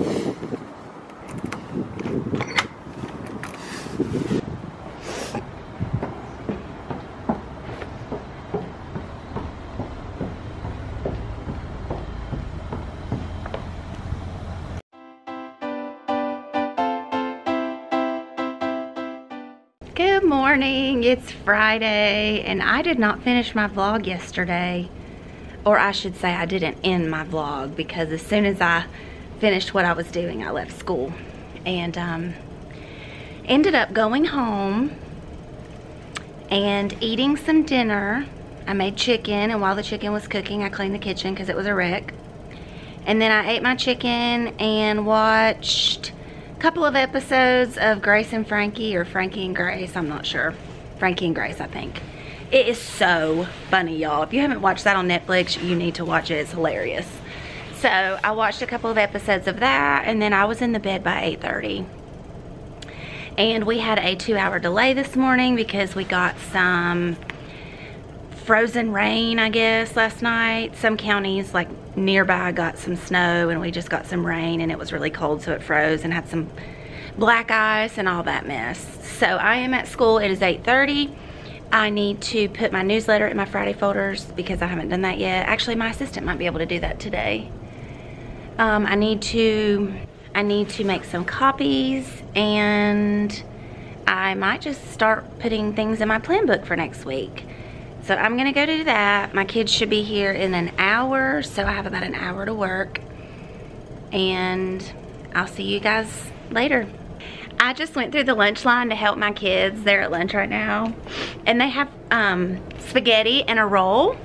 Good morning, it's Friday and I did not finish my vlog yesterday. Or I should say I didn't end my vlog because as soon as I finished what I was doing I left school and um, ended up going home and eating some dinner. I made chicken and while the chicken was cooking I cleaned the kitchen because it was a wreck and then I ate my chicken and watched a couple of episodes of Grace and Frankie or Frankie and Grace, I'm not sure. Frankie and Grace, I think. It is so funny, y'all. If you haven't watched that on Netflix, you need to watch it. It's hilarious. So I watched a couple of episodes of that and then I was in the bed by 8.30. And we had a two hour delay this morning because we got some frozen rain, I guess, last night. Some counties like nearby got some snow and we just got some rain and it was really cold so it froze and had some black ice and all that mess. So I am at school. It is 8.30. I need to put my newsletter in my Friday folders because I haven't done that yet. Actually, my assistant might be able to do that today. Um, I need to I need to make some copies and I might just start putting things in my plan book for next week. So I'm gonna go do that. My kids should be here in an hour, so I have about an hour to work. And I'll see you guys later. I just went through the lunch line to help my kids. They're at lunch right now. And they have um, spaghetti and a roll.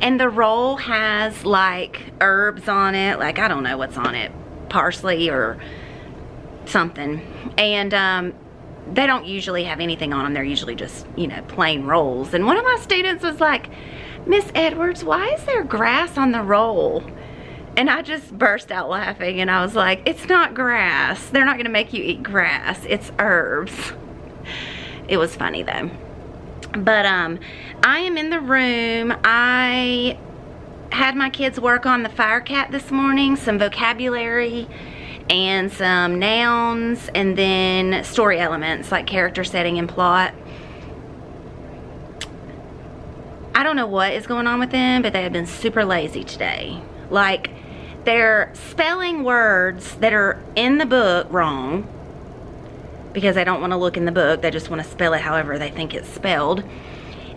And the roll has like herbs on it. Like, I don't know what's on it. Parsley or something. And um, they don't usually have anything on them. They're usually just, you know, plain rolls. And one of my students was like, Miss Edwards, why is there grass on the roll? And I just burst out laughing and I was like, it's not grass. They're not gonna make you eat grass. It's herbs. It was funny though. But um, I am in the room. I had my kids work on the FireCat this morning, some vocabulary and some nouns and then story elements like character setting and plot. I don't know what is going on with them, but they have been super lazy today. Like, they're spelling words that are in the book wrong because they don't want to look in the book. They just want to spell it however they think it's spelled.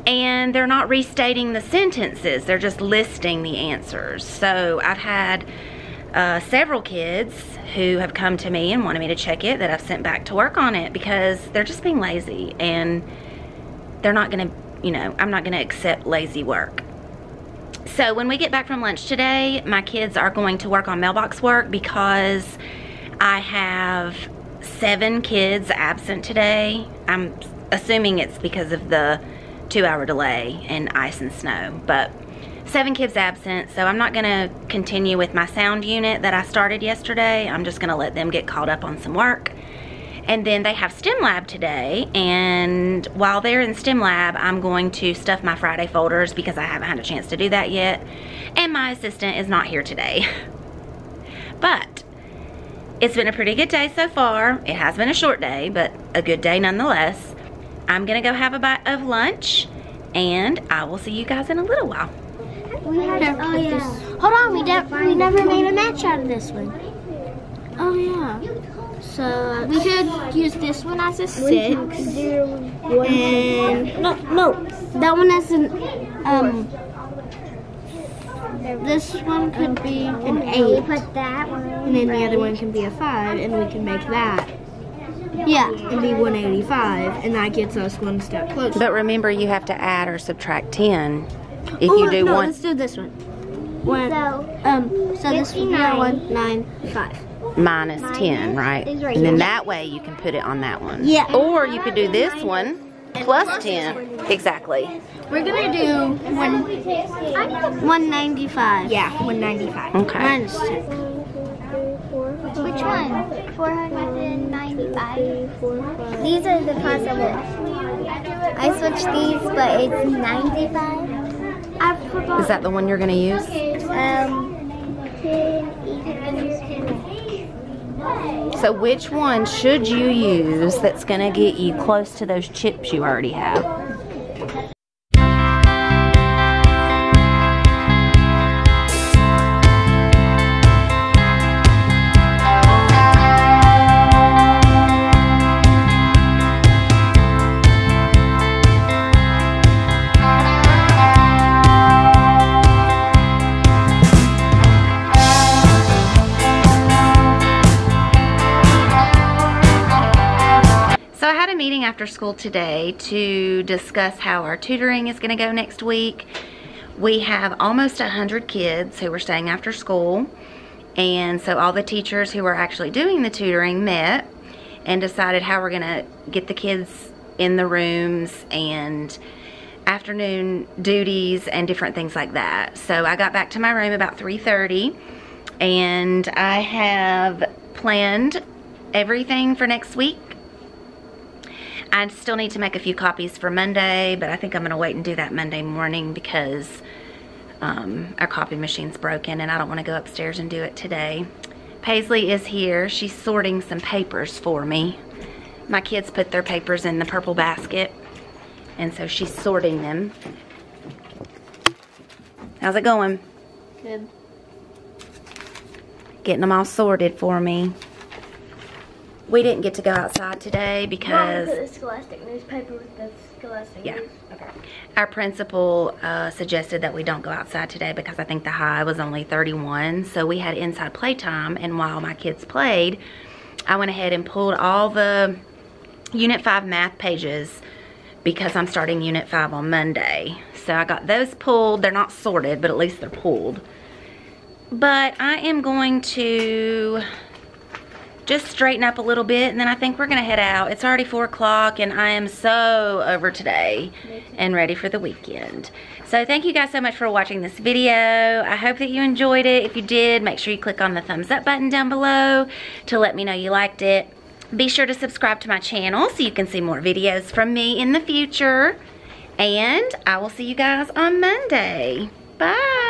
And they're not restating the sentences. They're just listing the answers. So I've had uh, several kids who have come to me and wanted me to check it that I've sent back to work on it because they're just being lazy and they're not gonna, you know, I'm not gonna accept lazy work. So when we get back from lunch today, my kids are going to work on mailbox work because I have seven kids absent today. I'm assuming it's because of the two hour delay and ice and snow, but seven kids absent, so I'm not gonna continue with my sound unit that I started yesterday. I'm just gonna let them get caught up on some work. And then they have STEM lab today, and while they're in STEM lab, I'm going to stuff my Friday folders because I haven't had a chance to do that yet. And my assistant is not here today. But it's been a pretty good day so far. It has been a short day, but a good day nonetheless. I'm gonna go have a bite of lunch, and I will see you guys in a little while. We had, oh yeah. Hold on, we, we never made a match out of this one. Oh yeah. So we could use this one as a six. And no, no, that one as an um. This one could be an eight. Put that one. And then the other one can be a five, and we can make that. Yeah. And be 185, and that gets us one step closer. But remember, you have to add or subtract 10 if oh, you do no, one. let's do this one. One. So, Um. So this would be one nine five. minus 10, right? right and then here. that way you can put it on that one. Yeah. Or you could do this one plus 10. Exactly. We're gonna do one. 195. Yeah, 195. Okay. Minus 10. which one? 495. These are the possible. I switched these, but it's 95. Is that the one you're going to use? Um, So which one should you use that's gonna get you close to those chips you already have? Meeting after school today to discuss how our tutoring is gonna go next week. We have almost 100 kids who are staying after school. And so all the teachers who are actually doing the tutoring met and decided how we're gonna get the kids in the rooms and afternoon duties and different things like that. So I got back to my room about 3.30 and I have planned everything for next week I still need to make a few copies for Monday, but I think I'm going to wait and do that Monday morning because um, our copy machine's broken and I don't want to go upstairs and do it today. Paisley is here. She's sorting some papers for me. My kids put their papers in the purple basket, and so she's sorting them. How's it going? Good. Getting them all sorted for me. We didn't get to go outside today because the Scholastic newspaper with the Scholastic Yeah. news. Okay. our principal uh, suggested that we don't go outside today because I think the high was only 31. So we had inside playtime, and while my kids played, I went ahead and pulled all the Unit 5 math pages because I'm starting Unit 5 on Monday. So I got those pulled. They're not sorted, but at least they're pulled. But I am going to just straighten up a little bit and then I think we're gonna head out. It's already four o'clock and I am so over today and ready for the weekend. So thank you guys so much for watching this video. I hope that you enjoyed it. If you did, make sure you click on the thumbs up button down below to let me know you liked it. Be sure to subscribe to my channel so you can see more videos from me in the future. And I will see you guys on Monday. Bye.